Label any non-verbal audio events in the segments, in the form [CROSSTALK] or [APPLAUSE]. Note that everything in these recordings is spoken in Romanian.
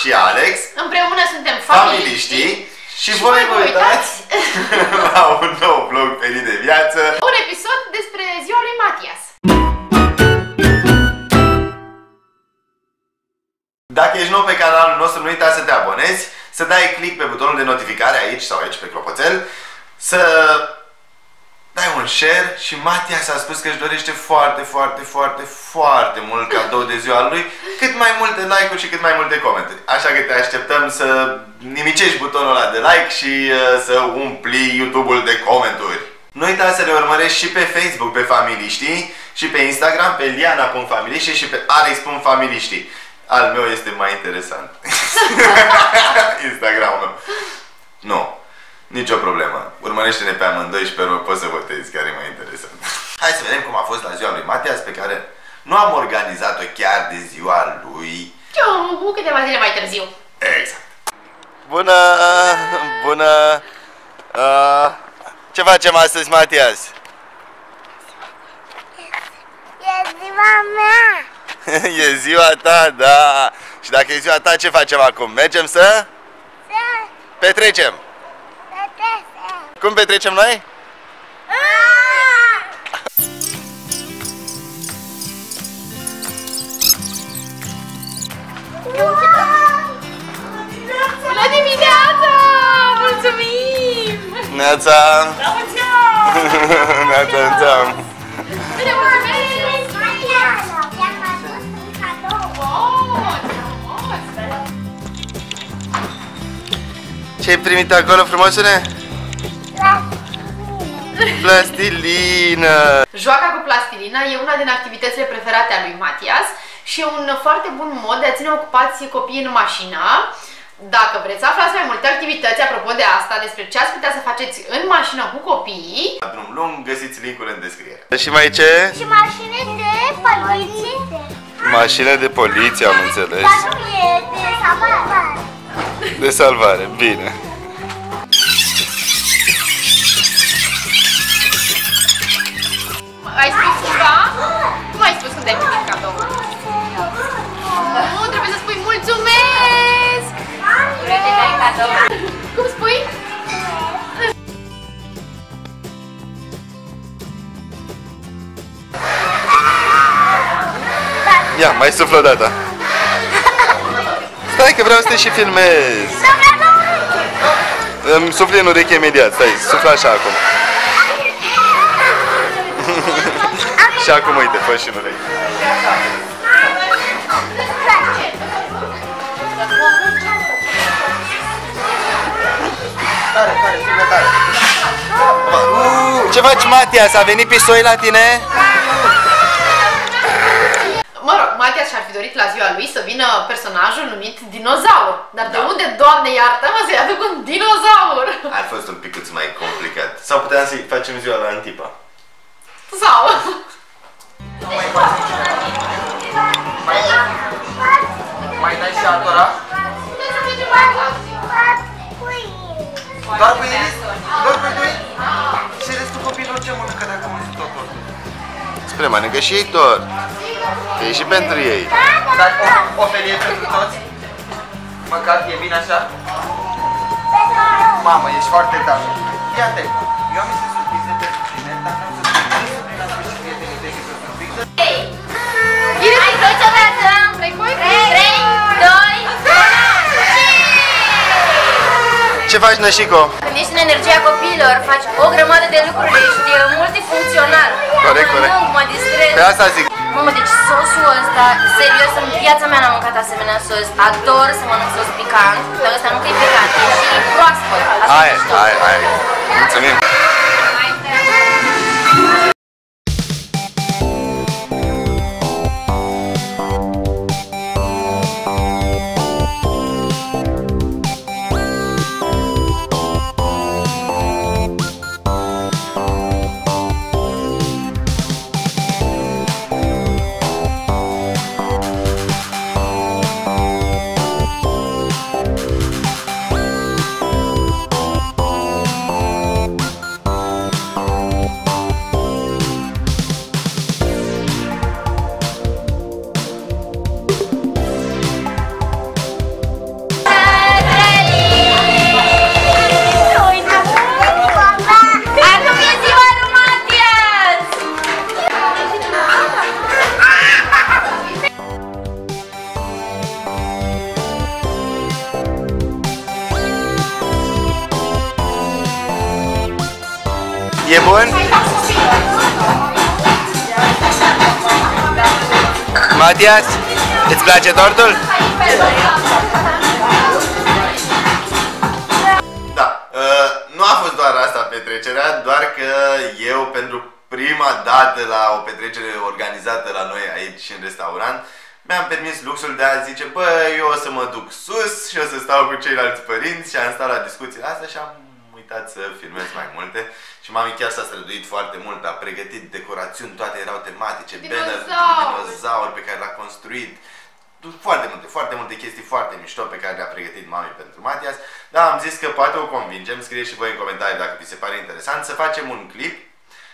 și Alex. Împreună suntem familiștii. Și, și voi vă uitați [LAUGHS] la un nou vlog venit de viață. Un episod despre ziua lui Matias. Dacă ești nou pe canalul nostru, nu uita să te abonezi, să dai click pe butonul de notificare aici sau aici pe clopoțel, să dai un share și Matias a spus că își dorește foarte, foarte, foarte, foarte mult cadou de ziua lui, cât mai multe like-uri și cât mai multe comentarii. Așa că te așteptăm să nimicești butonul ăla de like și uh, să umpli YouTube-ul de comentarii. Nu uita să le urmărești și pe Facebook pe Familiștii și pe Instagram pe liana.familiștii și pe alex.familiștii. Al meu este mai interesant. [LAUGHS] Instagramul meu. Nu. Nicio problemă. Urmărește-ne pe amândoi și pe urmă poți să votezi, care e mai interesant. Hai să vedem cum a fost la ziua lui Matias, pe care nu am organizat-o chiar de ziua lui. Eu, câteva zile mai târziu. Exact. Bună! Bună! Uh, ce facem astăzi, Matias? E ziua mea! [LAUGHS] e ziua ta, da! Și dacă e ziua ta, ce facem acum? Mergem să? Să Petrecem! petese! Cum petrecem noi? Bună Neața! La mulți ani! Neața, neața! Bine, mulțumesc! I-am adus un cadou! Oh, frumos! Ce-ai primit acolo, frumosule? Plastilină! Joaca cu plastilina e una din activitățile preferate a lui Matias și e un foarte bun mod de a ține ocupați copiii în mașină. Dacă vreți să aflați mai multe activități apropo de asta, despre ce ați putea să faceți în mașină cu copiii, La drum lung, găsiți linkul în descriere. Și mai ce? Și mașini de poliție. Mașină de poliție, am înțeles. Dar nu e de salvare. De salvare, bine. Mai suflă o dată. Stai că vreau să te și filmez. Îmi sufli în ureche imediat, stai, sufla așa acum. [LAUGHS] și acum uite, fă și în ureche. Tare, tare, suflă tare. Uh, Ce faci, Matias? A venit pisoi la tine? Mă rog, Matias și-ar fi dorit la ziua lui să vină personajul numit dinozaur. Dar de unde, Doamne iartă-mă, să-i aduc un dinozaur? Ar fost un pic mai complicat. Sau puteam să-i facem ziua la Antipa. Sau... Mai dai și altora? Doar cu ei? Doar cu doi? Și restul copiilor ce mănâncă dacă mănâncă tot tortul? Spre mănâncă și ei tot. Că e și pentru ei. Dar o, o felie pentru toți? Măcar e bine așa? Mamă, ești foarte tare. Ia-te, eu am niște surprize pentru tine, dar vreau să spun ce surprize am spus și prietenii tăi câte o surpriză. Bine, hai, doi, să vedem! Trei, coi, trei, doi, Ce faci, Nășico? Când ești în energia copiilor, faci o grămadă de lucruri, ești uh, multifuncțional. Corect, corect. Mănânc, mă distrez. Pe asta zic. Mamă, deci sosul ăsta, serios, în viața mea n-am mâncat asemenea sos. Ador să mănânc sos picant, dar ăsta nu că e picant, e și proaspăt. Asta Hai, e mișto. hai, hai. Mulțumim. E bun? Matias, îți place tortul? Da, uh, nu a fost doar asta petrecerea, doar că eu pentru prima dată la o petrecere organizată la noi aici în restaurant mi-am permis luxul de a zice, bă, eu o să mă duc sus și o să stau cu ceilalți părinți și am stat la discuțiile astea și am uitat să filmez mai multe și mami chiar s-a străduit foarte mult, a pregătit decorațiuni, toate erau tematice, banner, Dinozauri. dinozauri pe care l-a construit, foarte multe, foarte multe chestii foarte mișto pe care le-a pregătit mami pentru Matias, dar am zis că poate o convingem, scrieți și voi în comentarii dacă vi se pare interesant, să facem un clip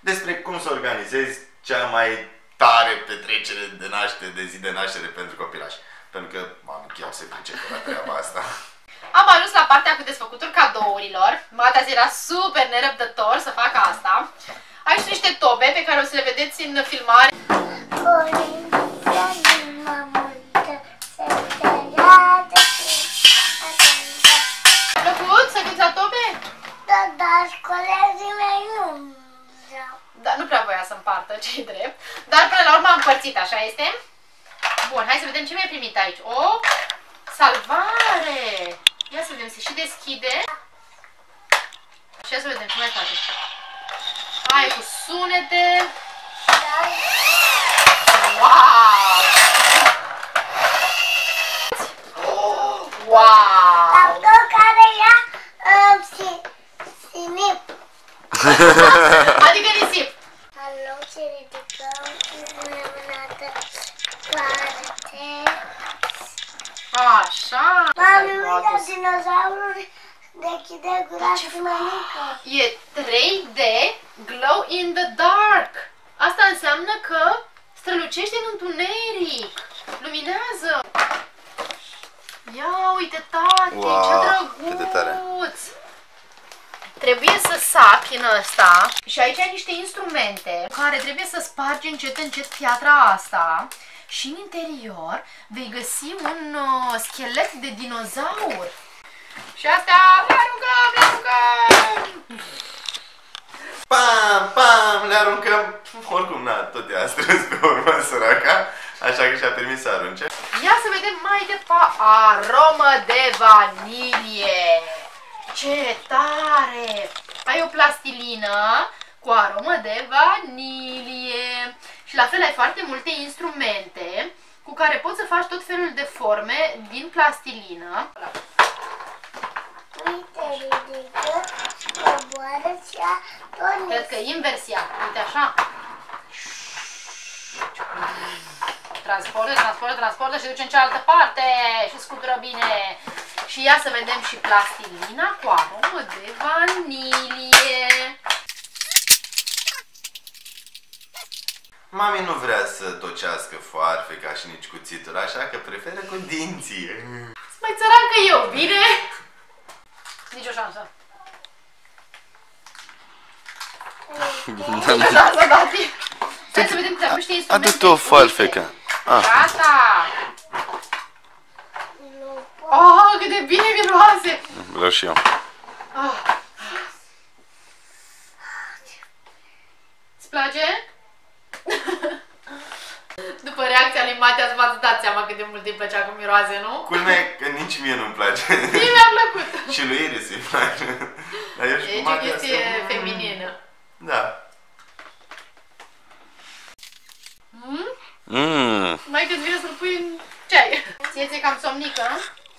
despre cum să organizezi cea mai tare petrecere de naștere, de zi de naștere pentru copilaș. Pentru că mami chiar se pricepe la treaba asta. [LAUGHS] Am ajuns la partea cu desfăcutul cadourilor. Matias era super nerăbdător să facă asta. Aici sunt niște tobe pe care o să le vedeți în filmare. Colința inima multă se tăiată și A plăcut să cânti la tobe? Da, dar colegii mei nu vreau. Da, nu prea voia să împartă, [LAUGHS] ce drept. Dar până la urmă am împărțit, așa este? Bun, hai să vedem ce mi-ai primit aici. O salvare! Ia să vedem, se și deschide. Și ia să vedem ce mai face. Hai, cu sunete. Wow! Wow! Tablou care ia um, si, sinip. Adică nisip. În loc să ridicăm minunată parte. Așa. Mami, uite dinozaurul deschide gura și mănâncă. E 3D Glow in the Dark. Asta înseamnă că strălucește în întuneric. Luminează. Ia uite, tati, Wow, ce cât de tare. drăguț. Trebuie să sapi în ăsta și aici ai niște instrumente care trebuie să spargi încet încet piatra asta și în interior vei găsi un uh, schelet de dinozaur. Și astea le aruncăm, le aruncăm! Pam, pam, le aruncăm. Oricum, na, tot ea a strâns pe urmă săraca, așa că și-a permis să arunce. Ia să vedem mai departe. Aromă de vanilie. Ce tare! Ai o plastilină cu aromă de vanilie. Și la fel ai foarte multe instrumente cu care poți să faci tot felul de forme din plastilină. Uite, ridică, coboară și a Cred că inversia. Uite așa. Transportă, transportă, transportă și duce în cealaltă parte și scutură bine. Și ia să vedem și plastilina cu aromă de vanilie. Mami nu vrea să tocească foarfeca și nici cuțitul, așa că preferă cu dinții. Sunt mai țărancă eu, bine? Nici o șansă. Nici o șansă, Dati. Hai să vedem că am niște instrumente. Adu-te o foarfecă. Ah. Gata! Nu pot. Oh, cât de bine miroase! Vreau și eu. Ah. Îți place? După reacția lui Matias v-ați dat seama cât de mult îi plăcea cu miroase, nu? Culmea e că nici mie nu-mi place. Mie mi-a plăcut. [LAUGHS] și lui Iris îi place. Dar eu și E cu o Matias chestie că- feminină. Da. Hmm? Mmm. Mai că vine să-l pui în ceai. Ție ți-e cam somnică?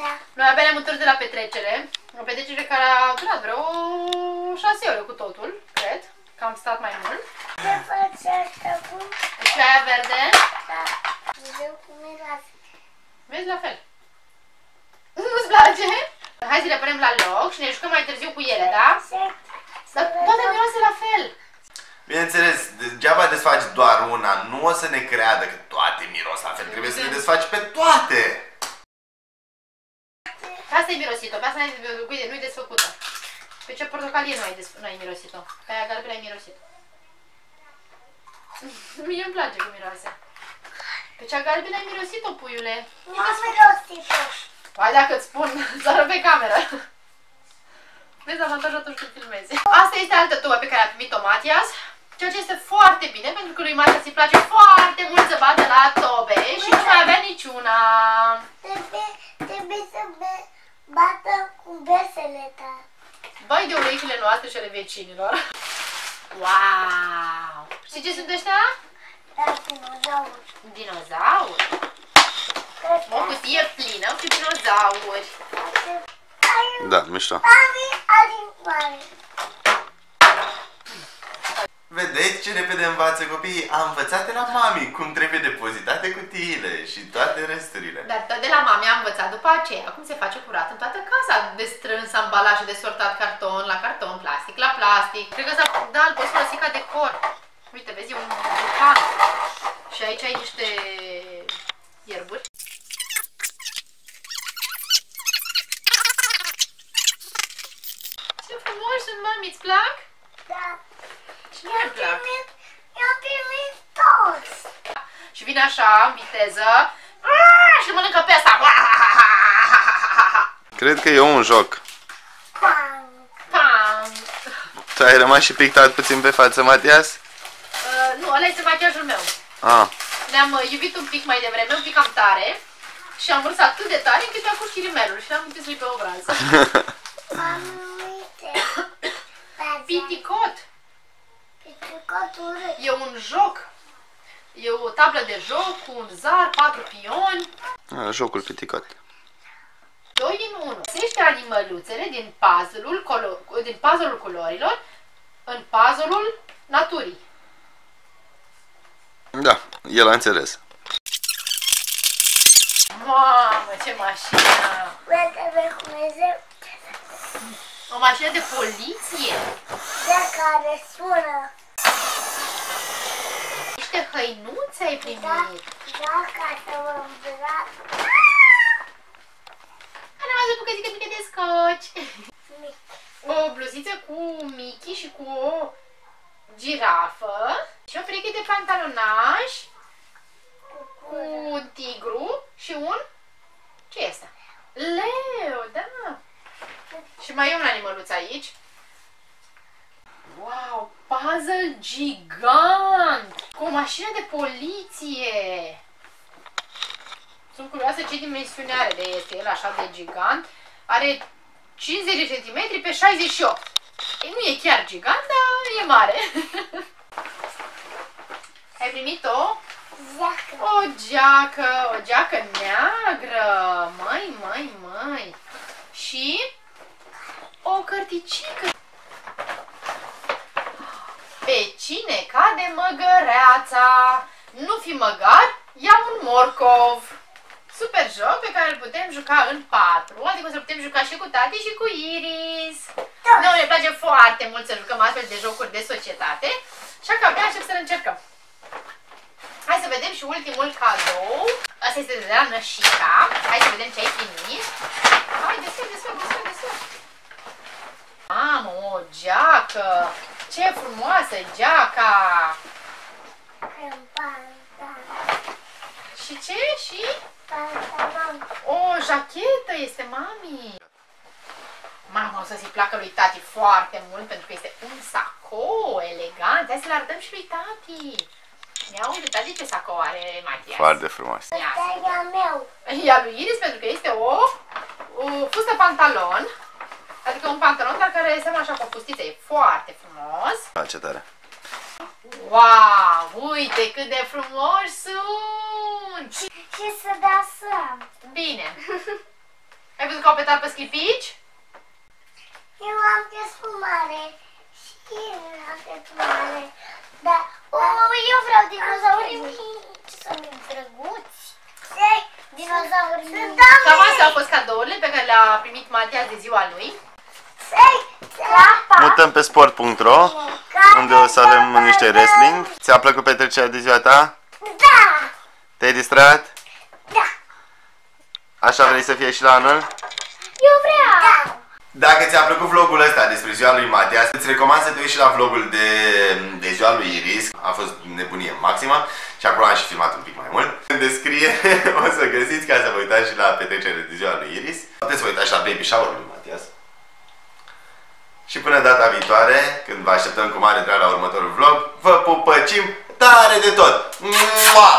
Da. Noi abia ne-am întors de la petrecere. O petrecere care a durat vreo șase ore cu totul, cred. Că am stat mai mult. Ce faci asta cu? Deci aia verde, Da. Vedem cum miroase. Vezi la fel. Nu-ți place? Hai să le punem la loc și ne jucăm mai târziu cu ele, da? Se, Dar toate miroase la fel. Bineînțeles, degeaba desfaci doar una, nu o să ne creadă că toate miros la fel, trebuie să le desfaci pe toate. Pe asta ai mirosit-o, pe asta n-ai, uite, nu-i desfăcută. Pe ce portocalie nu ai, desf- nu ai mirosit-o? Pe aia galbenă ai mirosit. [LAUGHS] Mie îmi place cum miroase. Pe cea galbenă ai mirosit-o, puiule. nu am mirosit-o. Hai dacă îți spun, [LAUGHS] zară pe cameră. Dezavantaj atunci când filmezi. Asta este altă tubă pe care a primit-o Matias. Ceea ce este foarte bine, pentru că lui Matias îi place foarte mult să bată la tobe și nu mai avea niciuna. Trebuie, trebuie să be, bată cu besele ta. Băi de urechile noastre și ale vecinilor. Wow! Și ce sunt ăștia? Dar dinozauri. Dinozauri. Cred O cutie plină cu dinozauri. Ai Da, mișto. Mami, animale. Vedeți ce repede învață copiii? A învățat de la mami cum trebuie depozitate cutiile și toate resturile. Dar tot de la mami am învățat după aceea cum se face curat în toată casa. De strâns ambalaje, de sortat carton la carton, plastic la plastic. Cred că asta, da, îl poți folosi ca decor. Uite, vezi, e un bucan. Și aici ai niște ierburi. Ce frumos sunt, mami, îți plac? Da. Și mie îmi plac. Primit, eu am primit toți. Și vine așa, în viteză, Aaaa! și mănâncă pe asta. [LAUGHS] Cred că e un joc. Pam. Pam! Tu ai rămas și pictat puțin pe față, Matias? Uh, nu, ăla este machiajul meu. Ah, Ne-am uh, iubit un pic mai devreme, un pic cam tare. Și am vrut atât de tare încât mi-a pus chirimelul și l-am întins lui pe obraz. Mami, uite. Baza. Piticot! Piticotul. E un joc. E o tablă de joc cu un zar, patru pioni, ah, jocul piticat. 2 din 1. Găsește animăluțele din puzzle-ul, colo- din puzzle-ul culorilor în puzzle-ul naturii. Da, el a înțeles. Mamă, ce mașină! Uite, cum O mașină de poliție! de care sună. Niște hăinuțe ai Da, primit! da, ca să mă îmbrac. Am rămas o bucățică mică de scoci! Mic. O bluziță cu Mickey și cu o girafă și o pereche de pantalonaj cu un tigru și un... ce e asta? Leu, da! Și mai e un animăluț aici. Wow, puzzle gigant! Cu o mașină de poliție! Sunt curioasă ce dimensiune are de este el așa de gigant. Are 50 de cm pe 68. E, nu e chiar gigant, dar e mare. [LAUGHS] Ai primit o? Zacă. O geacă, o geacă neagră. Măi, măi, măi. Și o cărticică. Pe cine cade măgăreața? Nu fi măgar, ia un morcov. Super joc pe care îl putem juca în patru, adică să putem juca și cu tati și cu Iris. Noi ne place foarte mult să jucăm astfel de jocuri de societate, așa că abia aștept să-l încercăm. Hai să vedem și ultimul cadou. Asta este de la Nășica. Hai să vedem ce ai primit. Hai, desfăr, desfăr, desfăr, desfăr. Mamă, o geacă! Ce frumoasă geaca! În pantalon. Și ce? Și Pantalon. o jachetă este mami! Mama, o să-ți placă lui tati foarte mult pentru că este un sacou elegant. Hai să-l arătăm și lui tati. Ia uite, tati ce sacou are Matias. Foarte frumos. Ia. Ăsta e al meu. Ea lui Iris pentru că este o, o fustă pantalon. Adică un pantalon, dar care seamănă așa cu o fustiță. E foarte frumos. Ah, ce tare. Wow! Uite cât de frumoși sunt! Și să dansăm. Bine. Ai văzut că au petat pe schipici? Eu am desfumare. Și eu am desfumare. Da. O, eu vreau dinozaurii mici. Sunt drăguți. Ei, dinozaurii mici. Cam astea au fost cadourile pe care le-a primit Matias de ziua lui. Ei, țapa. Mutăm pe sport.ro unde o să avem niște wrestling. Ți-a plăcut petrecerea de ziua ta? Da. Te-ai distrat? Da. Așa vrei să fie și la anul? Eu vreau. Da. Dacă ți-a plăcut vlogul ăsta despre ziua lui Matias, îți recomand să te uiți și la vlogul de, de ziua lui Iris. A fost nebunie maximă și acolo am și filmat un pic mai mult. În descriere [LAUGHS] o să găsiți ca să vă uitați și la petrecerea de ziua lui Iris. Puteți să vă uitați și la baby shower-ul lui Matias. Și până data viitoare, când vă așteptăm cu mare drag la următorul vlog, vă pupăcim tare de tot! Mua!